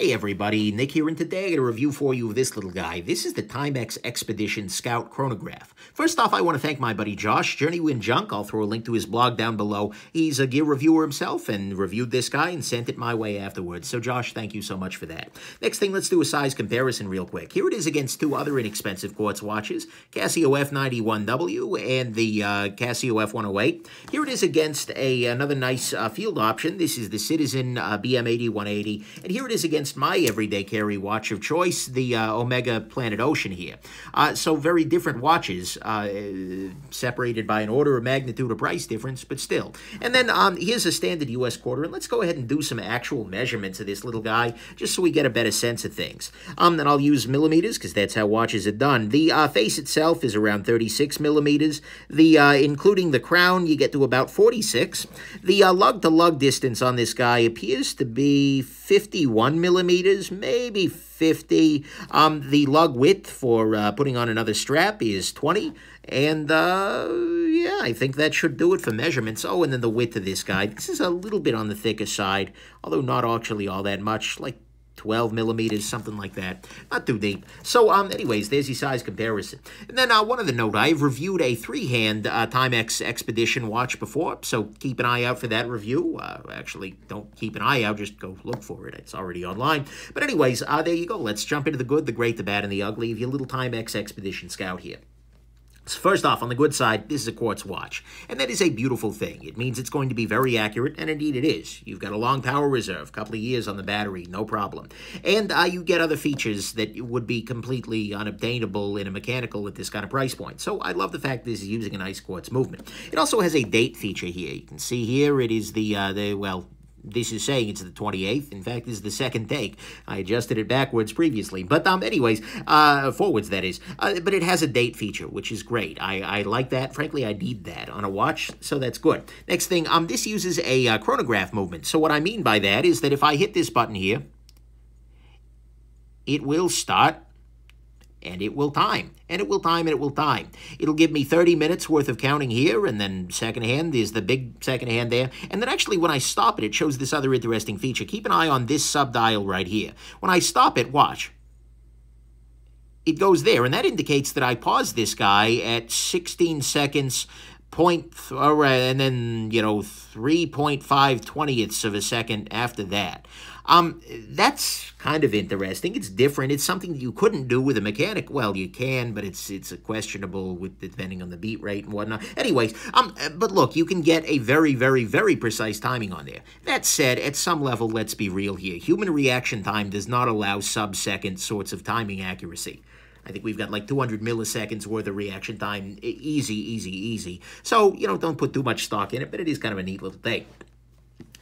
Hey everybody, Nick here, and today I got a review for you of this little guy. This is the Timex Expedition Scout Chronograph. First off, I want to thank my buddy Josh, Journeywind Junk. I'll throw a link to his blog down below. He's a gear reviewer himself and reviewed this guy and sent it my way afterwards. So Josh, thank you so much for that. Next thing, let's do a size comparison real quick. Here it is against two other inexpensive quartz watches, Casio F91W and the uh, Casio F108. Here it is against a another nice uh, field option. This is the Citizen uh, BM80-180, and here it is against my everyday carry watch of choice, the uh, Omega Planet Ocean here. Uh, so very different watches, uh, separated by an order of magnitude of price difference, but still. And then um, here's a standard U.S. quarter, and let's go ahead and do some actual measurements of this little guy, just so we get a better sense of things. Um, then I'll use millimeters, because that's how watches are done. The uh, face itself is around 36 millimeters. The uh, Including the crown, you get to about 46. The lug-to-lug -lug distance on this guy appears to be 51 millimeters millimeters, maybe 50. Um, the lug width for uh, putting on another strap is 20. And, uh, yeah, I think that should do it for measurements. Oh, and then the width of this guy. This is a little bit on the thicker side, although not actually all that much, like 12 millimeters, something like that. Not too deep. So, um, anyways, there's your size comparison. And then uh, one other note, I've reviewed a three-hand uh, Timex Expedition watch before, so keep an eye out for that review. Uh, actually, don't keep an eye out, just go look for it. It's already online. But anyways, uh, there you go. Let's jump into the good, the great, the bad, and the ugly of your little Timex Expedition Scout here. First off, on the good side, this is a quartz watch, and that is a beautiful thing. It means it's going to be very accurate, and indeed it is. You've got a long power reserve, couple of years on the battery, no problem. And uh, you get other features that would be completely unobtainable in a mechanical at this kind of price point. So I love the fact this is using a nice quartz movement. It also has a date feature here. You can see here it is the, uh, the well, this is saying it's the 28th. In fact, this is the second take. I adjusted it backwards previously. But um, anyways, uh, forwards, that is. Uh, but it has a date feature, which is great. I, I like that. Frankly, I need that on a watch, so that's good. Next thing, um, this uses a uh, chronograph movement. So what I mean by that is that if I hit this button here, it will start and it will time, and it will time, and it will time. It'll give me 30 minutes worth of counting here, and then second hand is the big second hand there. And then actually when I stop it, it shows this other interesting feature. Keep an eye on this sub-dial right here. When I stop it, watch. It goes there, and that indicates that I paused this guy at 16 seconds, point, and then, you know, 3.5 twentieths of a second after that. Um, that's kind of interesting. It's different. It's something that you couldn't do with a mechanic. Well, you can, but it's it's a questionable with depending on the beat rate and whatnot. Anyways, um, but look, you can get a very, very, very precise timing on there. That said, at some level, let's be real here. Human reaction time does not allow sub-second sorts of timing accuracy. I think we've got like 200 milliseconds worth of reaction time. Easy, easy, easy. So, you know, don't put too much stock in it, but it is kind of a neat little thing.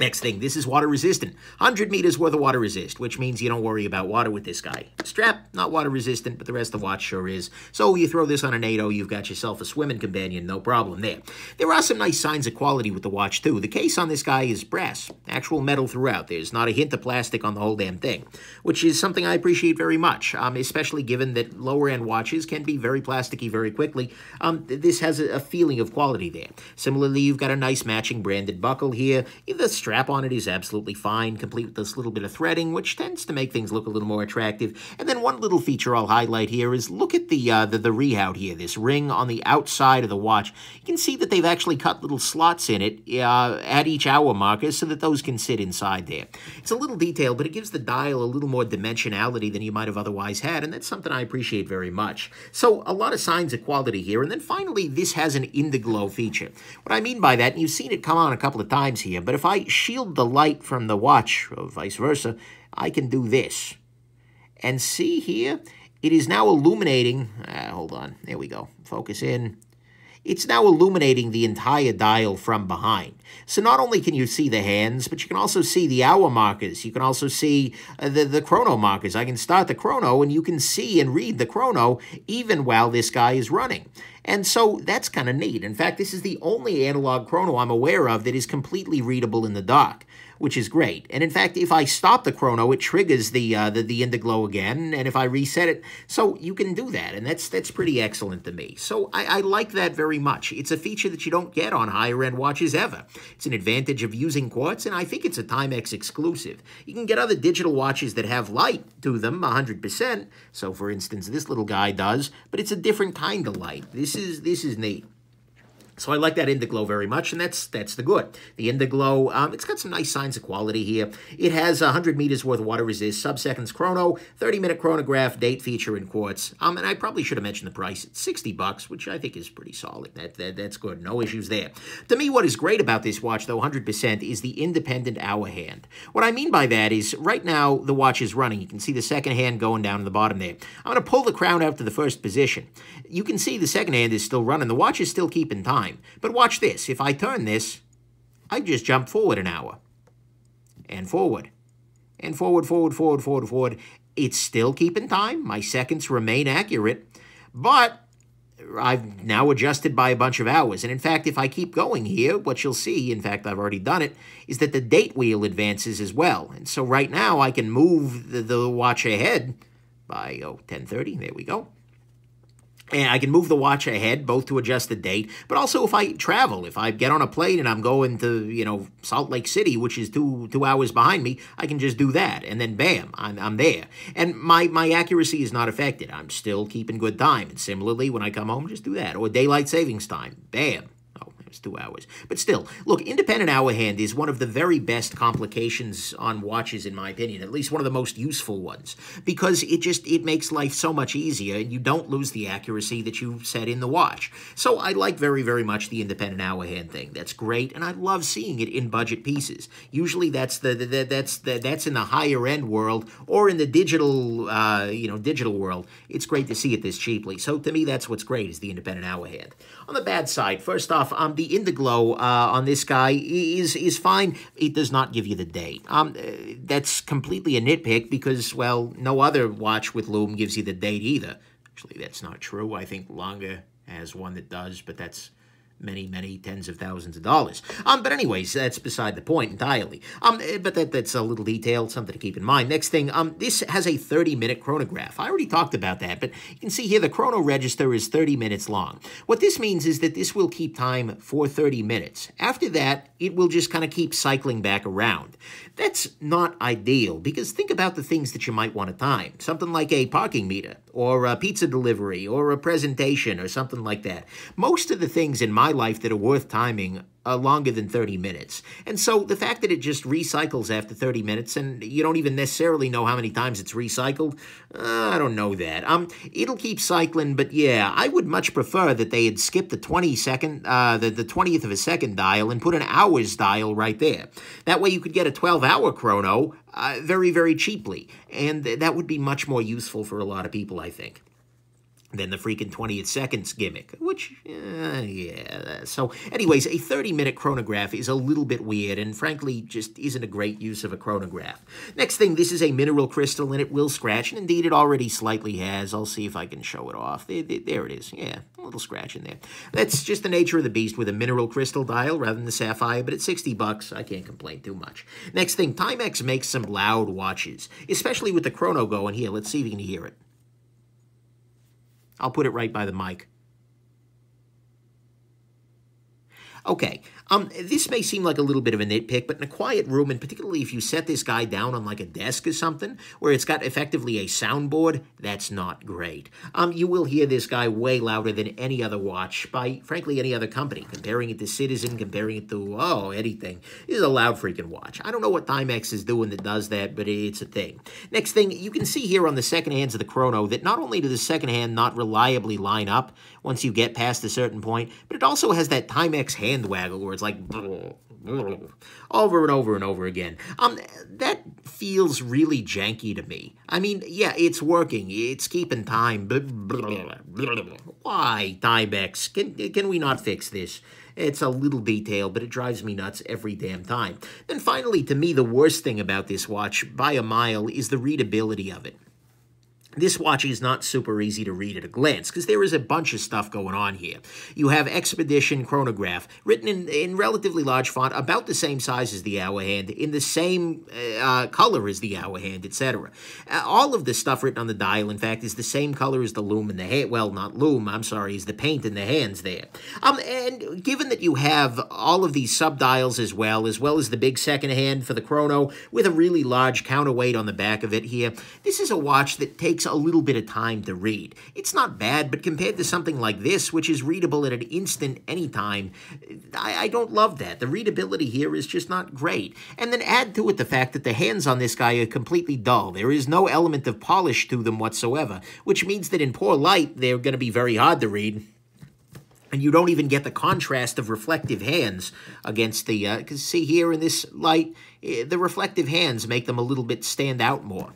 Next thing, this is water resistant. 100 meters worth of water resist, which means you don't worry about water with this guy. Strap, not water resistant, but the rest of the watch sure is. So you throw this on a NATO, you've got yourself a swimming companion, no problem there. There are some nice signs of quality with the watch too. The case on this guy is brass, actual metal throughout. There's not a hint of plastic on the whole damn thing, which is something I appreciate very much, um, especially given that lower end watches can be very plasticky very quickly. Um, this has a, feeling of quality there. Similarly, you've got a nice matching branded buckle here. Strap on it is absolutely fine, complete with this little bit of threading, which tends to make things look a little more attractive. And then one little feature I'll highlight here is look at the, uh, the, the rehaut here, this ring on the outside of the watch. You can see that they've actually cut little slots in it uh, at each hour marker so that those can sit inside there. It's a little detail, but it gives the dial a little more dimensionality than you might have otherwise had, and that's something I appreciate very much. So a lot of signs of quality here. And then finally, this has an Indiglo feature. What I mean by that, and you've seen it come on a couple of times here, but if I shield the light from the watch, or vice versa, I can do this. And see here, it is now illuminating, uh, hold on, there we go, focus in. It's now illuminating the entire dial from behind. So not only can you see the hands, but you can also see the hour markers. You can also see uh, the, the chrono markers. I can start the chrono, and you can see and read the chrono even while this guy is running. And so that's kind of neat. In fact, this is the only analog chrono I'm aware of that is completely readable in the dark which is great. And in fact, if I stop the chrono, it triggers the uh, the, the Indiglo again, and if I reset it, so you can do that, and that's that's pretty excellent to me. So I, I like that very much. It's a feature that you don't get on higher end watches ever. It's an advantage of using quartz, and I think it's a Timex exclusive. You can get other digital watches that have light to them 100%. So for instance, this little guy does, but it's a different kind of light. This is this is neat. So I like that Indiglo very much, and that's that's the good. The Indiglo, um, it's got some nice signs of quality here. It has 100 meters worth of water resist, sub-seconds chrono, 30-minute chronograph, date feature in quartz. Um, and I probably should have mentioned the price. It's 60 bucks, which I think is pretty solid. That, that That's good. No issues there. To me, what is great about this watch, though, 100%, is the independent hour hand. What I mean by that is right now the watch is running. You can see the second hand going down to the bottom there. I'm going to pull the crown out to the first position. You can see the second hand is still running. The watch is still keeping time time. But watch this. If I turn this, I just jump forward an hour. And forward. And forward, forward, forward, forward, forward. It's still keeping time. My seconds remain accurate. But I've now adjusted by a bunch of hours. And in fact, if I keep going here, what you'll see, in fact, I've already done it, is that the date wheel advances as well. And so right now I can move the, the watch ahead by, oh, 1030. There we go. And I can move the watch ahead, both to adjust the date, but also if I travel, if I get on a plane and I'm going to, you know, Salt Lake City, which is two two hours behind me, I can just do that, and then bam, I'm, I'm there. And my, my accuracy is not affected. I'm still keeping good time. And similarly, when I come home, just do that. Or daylight savings time, bam, two hours. But still, look, independent hour hand is one of the very best complications on watches, in my opinion, at least one of the most useful ones, because it just, it makes life so much easier, and you don't lose the accuracy that you set in the watch. So I like very, very much the independent hour hand thing. That's great, and I love seeing it in budget pieces. Usually that's the, the that's the, that's in the higher end world or in the digital, uh, you know, digital world. It's great to see it this cheaply. So to me, that's what's great is the independent hour hand. On the bad side, first off, um, the Indiglo uh, on this guy is is fine. It does not give you the date. Um, uh, that's completely a nitpick because, well, no other watch with lume gives you the date either. Actually, that's not true. I think Lange has one that does, but that's many, many tens of thousands of dollars. Um, but anyways, that's beside the point entirely. Um, eh, but that, that's a little detail, something to keep in mind. Next thing, um, this has a 30-minute chronograph. I already talked about that, but you can see here the chrono register is 30 minutes long. What this means is that this will keep time for 30 minutes. After that, it will just kind of keep cycling back around. That's not ideal, because think about the things that you might want to time. Something like a parking meter, or a pizza delivery, or a presentation, or something like that. Most of the things in my life that are worth timing uh, longer than 30 minutes. And so the fact that it just recycles after 30 minutes and you don't even necessarily know how many times it's recycled, uh, I don't know that. Um, It'll keep cycling, but yeah, I would much prefer that they had skipped the 20 second, uh, the, the 20th of a second dial and put an hour's dial right there. That way you could get a 12-hour chrono uh, very, very cheaply. And that would be much more useful for a lot of people, I think than the freaking 20th seconds gimmick, which, uh, yeah. So, anyways, a 30-minute chronograph is a little bit weird and, frankly, just isn't a great use of a chronograph. Next thing, this is a mineral crystal, and it will scratch, and indeed it already slightly has. I'll see if I can show it off. There, there, there it is. Yeah, a little scratch in there. That's just the nature of the beast with a mineral crystal dial rather than the sapphire, but at 60 bucks, I can't complain too much. Next thing, Timex makes some loud watches, especially with the chrono going. Here, let's see if you can hear it. I'll put it right by the mic. Okay, um, this may seem like a little bit of a nitpick, but in a quiet room, and particularly if you set this guy down on like a desk or something, where it's got effectively a soundboard, that's not great. Um, you will hear this guy way louder than any other watch by, frankly, any other company. Comparing it to Citizen, comparing it to, oh, anything. This is a loud freaking watch. I don't know what Timex is doing that does that, but it's a thing. Next thing, you can see here on the second hands of the chrono that not only do the second hand not reliably line up once you get past a certain point, but it also has that Timex hand waggle where it's like over and over and over again. Um, that feels really janky to me. I mean, yeah, it's working. It's keeping time. Why, Timex? Can, can we not fix this? It's a little detail, but it drives me nuts every damn time. And finally, to me, the worst thing about this watch, by a mile, is the readability of it. This watch is not super easy to read at a glance because there is a bunch of stuff going on here. You have Expedition Chronograph written in, in relatively large font, about the same size as the hour hand, in the same uh, color as the hour hand, etc. Uh, all of the stuff written on the dial, in fact, is the same color as the lume in the hand. Well, not lume, I'm sorry, is the paint in the hands there. Um, and given that you have all of these subdials as well, as well as the big second hand for the chrono with a really large counterweight on the back of it here, this is a watch that takes takes a little bit of time to read. It's not bad, but compared to something like this, which is readable at an instant anytime, I, I don't love that. The readability here is just not great. And then add to it the fact that the hands on this guy are completely dull. There is no element of polish to them whatsoever, which means that in poor light, they're going to be very hard to read and you don't even get the contrast of reflective hands against the, because uh, see here in this light, eh, the reflective hands make them a little bit stand out more.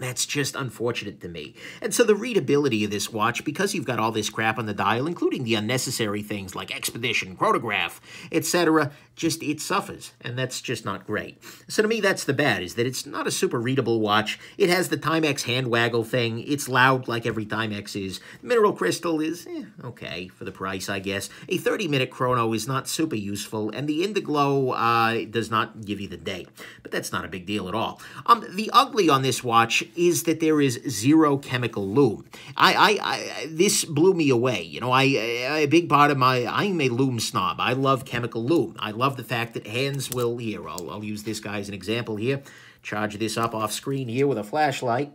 That's just unfortunate to me. And so the readability of this watch, because you've got all this crap on the dial, including the unnecessary things like expedition, chronograph, etc., just it suffers, and that's just not great. So to me, that's the bad, is that it's not a super readable watch. It has the Timex hand waggle thing. It's loud like every Timex is. Mineral crystal is eh, okay for the price, I guess. A 30-minute chrono is not super useful, and the Indiglo uh, does not give you the date. But that's not a big deal at all. Um, the ugly on this watch is that there is zero chemical lume. I, I, I this blew me away. You know, I, I, a big part of my, I'm a lume snob. I love chemical lume. I love the fact that hands will, here, I'll, I'll use this guy as an example here. Charge this up off screen here with a flashlight.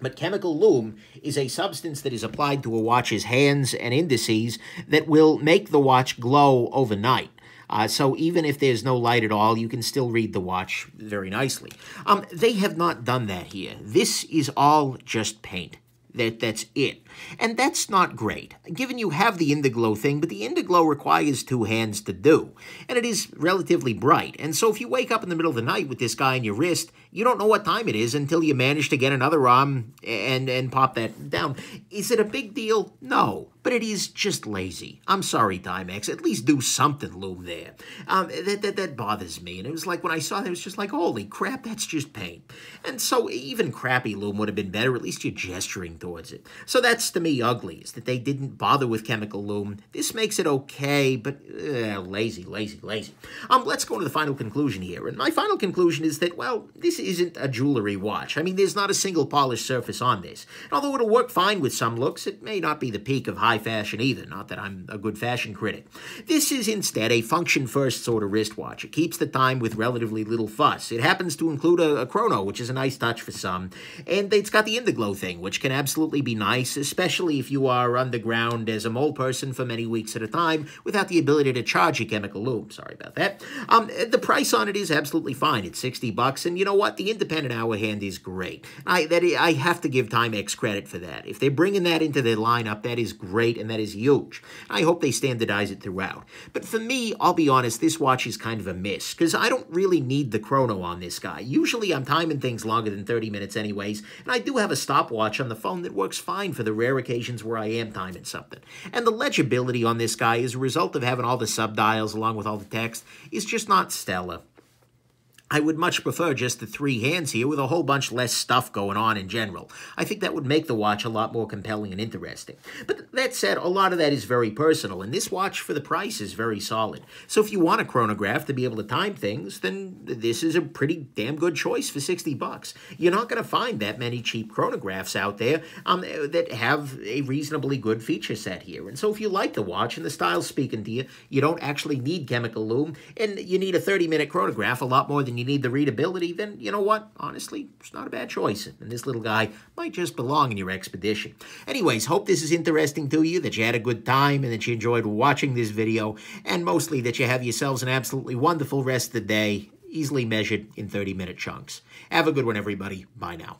But chemical lume is a substance that is applied to a watch's hands and indices that will make the watch glow overnight. Uh, so even if there's no light at all, you can still read the watch very nicely. Um, they have not done that here. This is all just paint. That, that's it. And that's not great, given you have the Indiglo thing, but the Indiglo requires two hands to do, and it is relatively bright. And so if you wake up in the middle of the night with this guy on your wrist, you don't know what time it is until you manage to get another arm and, and pop that down. Is it a big deal? No, but it is just lazy. I'm sorry, Timex. At least do something, Lume, there. Um, that, that, that bothers me. And it was like, when I saw that, it was just like, holy crap, that's just paint. And so even crappy Lume would have been better. At least you're gesturing towards it. So that's to me ugly, is that they didn't bother with chemical lume. This makes it okay, but uh, lazy, lazy, lazy. Um, let's go to the final conclusion here. And my final conclusion is that, well, this isn't a jewelry watch. I mean, there's not a single polished surface on this. And although it'll work fine with some looks, it may not be the peak of high fashion either, not that I'm a good fashion critic. This is instead a function-first sort of wristwatch. It keeps the time with relatively little fuss. It happens to include a, a chrono, which is a nice touch for some, and it's got the Indiglo thing, which can absolutely be nice, especially if you are underground as a mole person for many weeks at a time without the ability to charge a chemical lume. Sorry about that. Um, the price on it is absolutely fine. It's 60 bucks, and you know what? But the independent hour hand is great. I that I have to give Time Timex credit for that. If they're bringing that into their lineup, that is great, and that is huge. I hope they standardize it throughout. But for me, I'll be honest, this watch is kind of a miss, because I don't really need the chrono on this guy. Usually I'm timing things longer than 30 minutes anyways, and I do have a stopwatch on the phone that works fine for the rare occasions where I am timing something. And the legibility on this guy as a result of having all the subdials along with all the text is just not stellar. I would much prefer just the three hands here with a whole bunch less stuff going on in general. I think that would make the watch a lot more compelling and interesting. But that said, a lot of that is very personal, and this watch for the price is very solid. So if you want a chronograph to be able to time things, then this is a pretty damn good choice for 60 bucks. You're not going to find that many cheap chronographs out there um, that have a reasonably good feature set here. And so if you like the watch and the style's speaking to you, you don't actually need chemical lume, and you need a 30-minute chronograph a lot more than you need the readability, then you know what? Honestly, it's not a bad choice. And this little guy might just belong in your expedition. Anyways, hope this is interesting to you, that you had a good time, and that you enjoyed watching this video, and mostly that you have yourselves an absolutely wonderful rest of the day, easily measured in 30-minute chunks. Have a good one, everybody. Bye now.